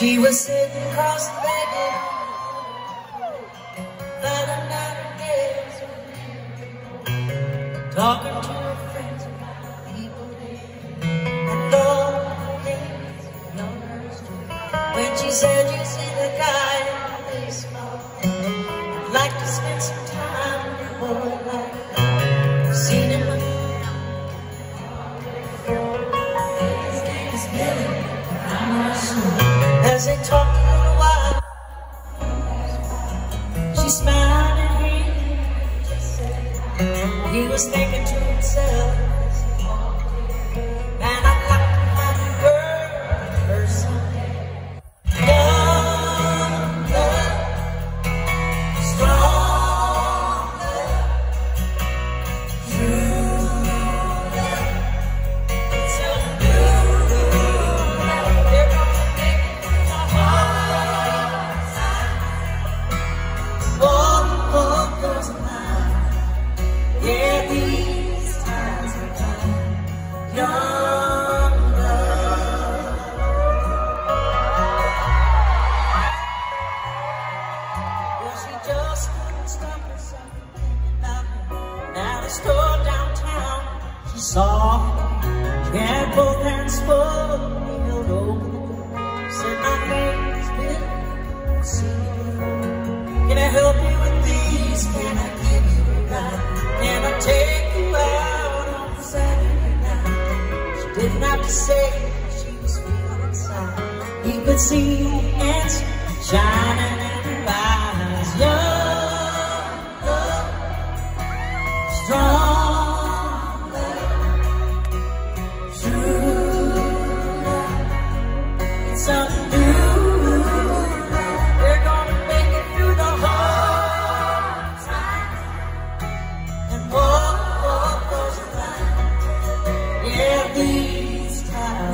She was sitting cross-legged Flat out her days Talking to her friends about people And all the things numbers do. When she said you see the guy He was thinking to himself, him. Had both hands full. He held over the door. Said, my name is Bill. Before. Can I help you with these? Can I give you a ride? Can I take you out on Saturday night? She didn't have to say she was feeling inside. He could see the answer shining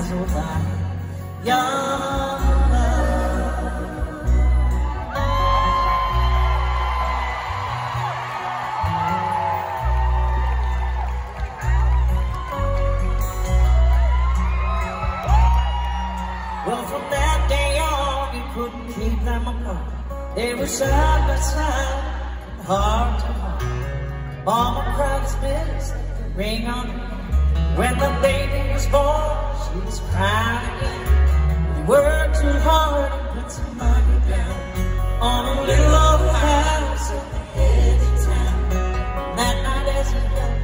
Well, from that day on, you couldn't keep them apart. They were side by side, heart to heart. Mama cried his bills, ring on. When the baby was born, was crying. We worked too hard and put some money down on a little old house at the edge of town. That night as he left,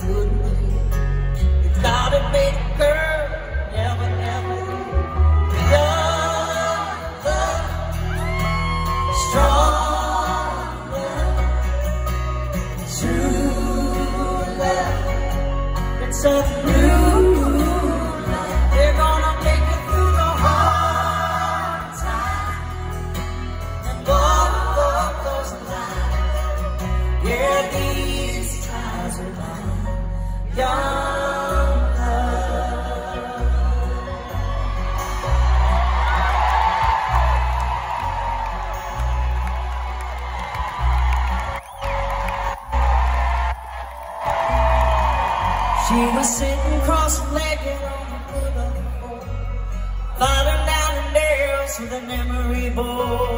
couldn't believe he thought it made a girl never, never. Young love, love, true love. It's a She was sitting cross-legged on the floor, falling down the nails with a memory board.